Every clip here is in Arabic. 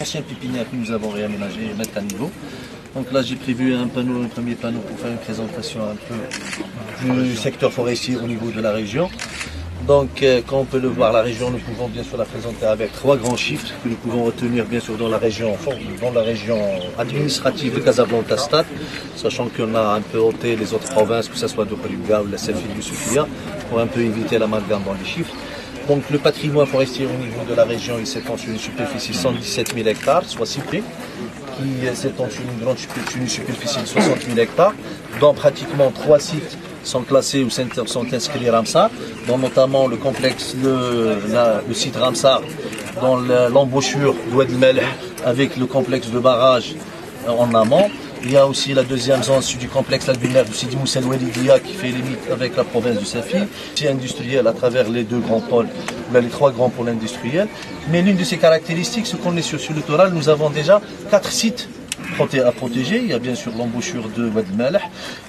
Ancien pépinière que nous avons réaménagé et mettre à niveau. Donc là, j'ai prévu un panneau, un premier panneau pour faire une présentation un peu du secteur forestier au niveau de la région. Donc, euh, comme on peut le voir, la région, nous pouvons bien sûr la présenter avec trois grands chiffres que nous pouvons retenir bien sûr dans la région, dans la région administrative de Casablanca-Stade, sachant qu'on a un peu ôté les autres provinces, que ce soit de Koliga ou la Selfie du Soufia, pour un peu éviter l'amalgame dans les chiffres. Donc le patrimoine forestier au niveau de la région, il s'étend sur une superficie de 117 000 hectares, soit ciblé, qui s'étend sur une grande superficie de 60 000 hectares, dont pratiquement trois sites sont classés ou sont inscrits Ramsar, dont notamment le complexe, le, site Ramsar, dans l'embouchure d'Oued avec le complexe de barrage en amont. Il y a aussi la deuxième zone du complexe albunaire du Sidi Moussa Welidia qui fait limite avec la province du Safi. C'est industriel à travers les deux grands pôles, les trois grands pôles industriels. Mais l'une de ses caractéristiques, ce qu'on est sur, sur le littoral, nous avons déjà quatre sites à protéger. Il y a bien sûr l'embouchure de Wad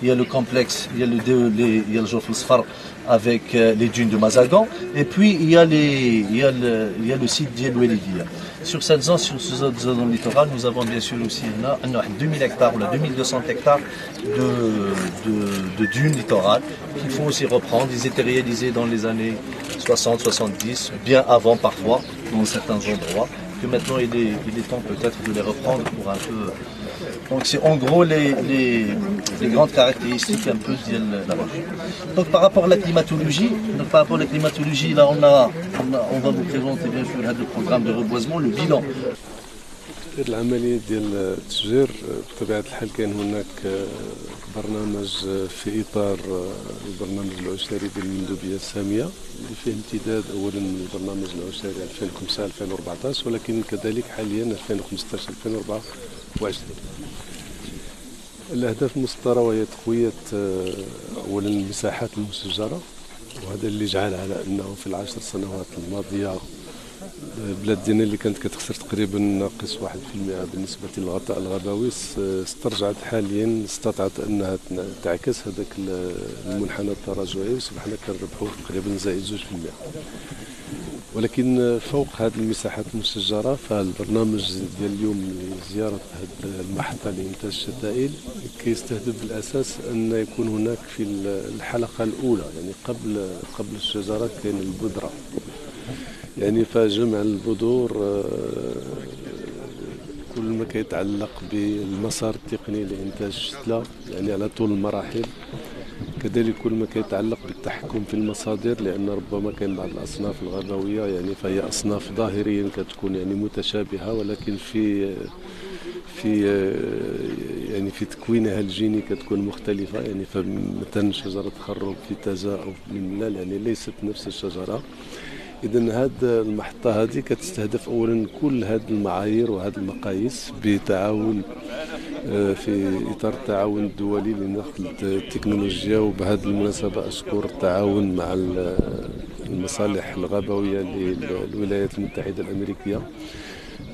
il y a le complexe, il y a le, les, il y a le avec euh, les dunes de Mazagan, et puis il y a, les, il y a, le, il y a le site d'Yelwelidia. Sur cette zone, sur cette zone littorale, nous avons bien sûr aussi 2000 hectares ou 2200 hectares de, de, de dunes littorales qu'il faut aussi reprendre. Ils étaient réalisés dans les années 60-70, bien avant parfois, dans certains endroits que maintenant il est, il est temps peut-être de les reprendre pour un peu. Donc c'est en gros les, les, grandes caractéristiques un peu de la roche. Donc par rapport à la climatologie, donc par rapport à la climatologie, là on a, on, a, on va vous présenter bien sûr le programme de reboisement, le bilan. العملية ديال التشجير بطبيعة الحال كان هناك برنامج في إطار البرنامج العشري ديال المندوبية السامية اللي فيه امتداد أولا من البرنامج العشري 2005-2014 ولكن كذلك حاليا 2015-2024 الأهداف المسطرة وهي تقوية أولا المساحات المسجرة وهذا اللي جعل على أنه في العشر سنوات الماضية البلاد ديالنا اللي كانت كتخسر تقريبا ناقص 1% بالنسبة للغطاء الغابوي استرجعت حاليا استطاعت أنها تعكس هذاك المنحنى التراجعي وصبحنا كنربحوا تقريبا زائد 2% ولكن فوق هذه المساحات المسجره فالبرنامج ديال اليوم لزياره هذه المحطة لإنتاج الشتائل كيستهدف بالأساس أن يكون هناك في الحلقة الأولى يعني قبل قبل الشجرة كاين البذره يعني فجمع البذور آه، كل ما كيتعلق بالمسار التقني لإنتاج الشتلة يعني على طول المراحل. كذلك كل ما كيتعلق بالتحكم في المصادر لأن ربما كاين بعض الأصناف الغابوية يعني فهي أصناف ظاهريا كتكون يعني متشابهة ولكن في في آه، يعني في تكوينها الجيني كتكون مختلفة. يعني فمثلا شجرة خروب في تزا أو في يعني ليست نفس الشجرة. اذا هاد المحطة هذه كتستهدف اولا كل هاد المعايير وهاد المقاييس بتعاون آه، في إطار التعاون الدولي لنقل التكنولوجيا وبهذه المناسبة أشكر التعاون مع المصالح الغابوية للولايات المتحدة الأمريكية.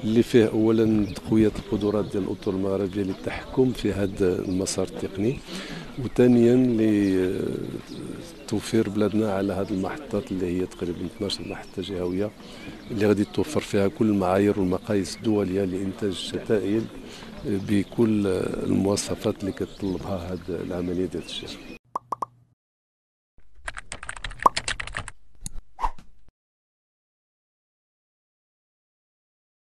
اللي فيه اولا تقوية القدرات ديال الأطر المغربية للتحكم في هذا المسار التقني وثانيا توفير بلادنا على هذه المحطات اللي هي تقريبا 12 محطه جهويه اللي غادي توفر فيها كل المعايير والمقاييس الدولية لإنتاج الشتائل بكل المواصفات اللي كتطلبها هذه العملية ديال التشجير